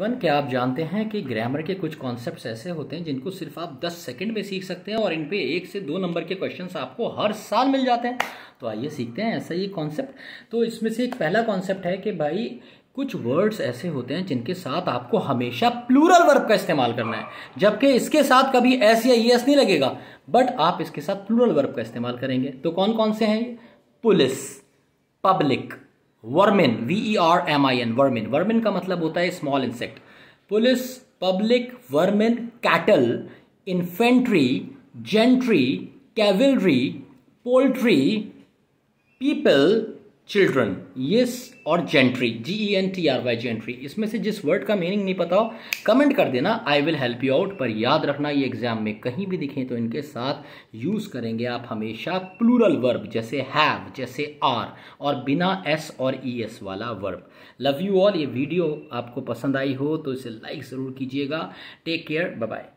One क्या आप जानते हैं कि ग्रामर के कुछ कॉन्सेप्ट्स ऐसे होते हैं जिनको सिर्फ़ आप 10 सेकंड में सीख सकते हैं और इन पे एक से दो नंबर के क्वेश्चंस आपको हर साल मिल जाते हैं? तो आइए सीखते हैं ऐसा ही कॉन्सेप्ट तो इसमें से एक पहला कॉन्सेप्ट है कि भाई, कुछ वर्ड्स ऐसे होते हैं जिनके साथ आपको हमेशा प्लूरल वर्ब का इस्तेमाल करना है। जबकि इसके साथ कभी एस या एस नहीं लगेगा बट आप इसके साथ प्लूरल वर्ब का इस्तेमाल करेंगे। तो कौन कौन से हैं police public vermin V E R M I N vermin. Vermin का मतलब होता है small insect police public vermin cattle infantry gentry cavalry poultry people children yes और gentry G E N T R Y gentry इसमें से जिस word का meaning नहीं पता हो कमेंट कर देना. I will help you out पर याद रखना, ये एग्ज़ाम में कहीं भी दिखें तो इनके साथ यूज़ करेंगे आप हमेशा प्लूरल वर्ब जैसे हैव जैसे आर और बिना एस और ई एस वाला वर्ब लव यू ऑल ये वीडियो आपको पसंद आई हो तो इसे लाइक ज़रूर कीजिएगा. Take care bye